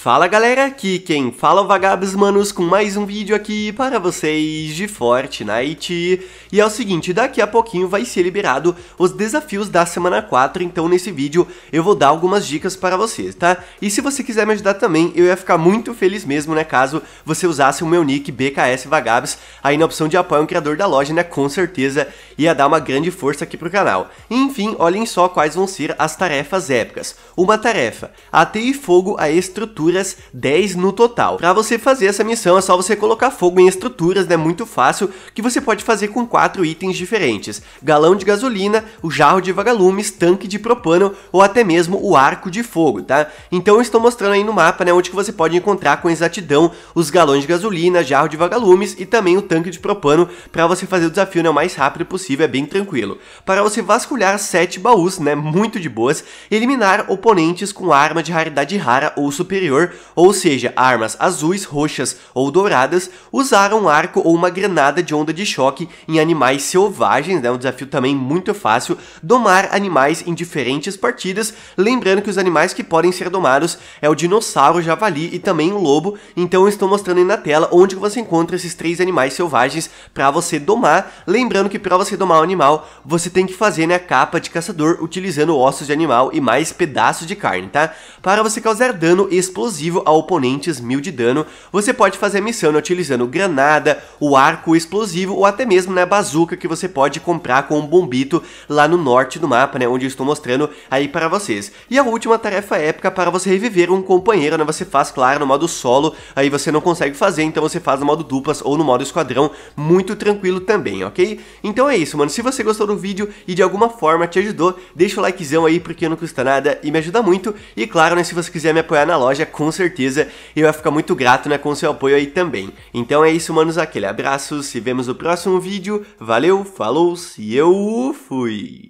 Fala galera, aqui quem fala é o Vagabos Manos com mais um vídeo aqui para vocês de Fortnite. E é o seguinte, daqui a pouquinho vai ser liberado os desafios da semana 4, então nesse vídeo eu vou dar algumas dicas para vocês, tá? E se você quiser me ajudar também, eu ia ficar muito feliz mesmo, né, caso você usasse o meu nick BKS Vagabos aí na opção de apoio um criador da loja, né, com certeza ia dar uma grande força aqui pro canal. Enfim, olhem só quais vão ser as tarefas épicas. Uma tarefa, ateie fogo a estrutura estruturas, 10 no total. Para você fazer essa missão é só você colocar fogo em estruturas, né, muito fácil, que você pode fazer com quatro itens diferentes. Galão de gasolina, o jarro de vagalumes, tanque de propano ou até mesmo o arco de fogo, tá? Então eu estou mostrando aí no mapa, né, onde que você pode encontrar com exatidão os galões de gasolina, jarro de vagalumes e também o tanque de propano para você fazer o desafio né, o mais rápido possível, é bem tranquilo. Para você vasculhar sete baús, né, muito de boas, eliminar oponentes com arma de raridade rara ou superior ou seja, armas azuis, roxas ou douradas, usar um arco ou uma granada de onda de choque em animais selvagens, né? um desafio também muito fácil, domar animais em diferentes partidas, lembrando que os animais que podem ser domados é o dinossauro, o javali e também o lobo, então eu estou mostrando aí na tela onde você encontra esses três animais selvagens para você domar, lembrando que para você domar um animal, você tem que fazer né, a capa de caçador utilizando ossos de animal e mais pedaços de carne, tá? Para você causar dano explosivo explosivo a oponentes mil de dano, você pode fazer a missão utilizando granada, o arco explosivo ou até mesmo né, bazuca que você pode comprar com um bombito lá no norte do mapa, né, onde eu estou mostrando aí para vocês. E a última tarefa épica para você reviver um companheiro, né, você faz, claro, no modo solo, aí você não consegue fazer, então você faz no modo duplas ou no modo esquadrão, muito tranquilo também, ok? Então é isso, mano, se você gostou do vídeo e de alguma forma te ajudou, deixa o likezão aí porque não custa nada e me ajuda muito, e claro, né, se você quiser me apoiar na loja, com certeza eu ia ficar muito grato né, com seu apoio aí também. Então é isso, manos, aquele abraço, se vemos no próximo vídeo, valeu, falou, se eu fui!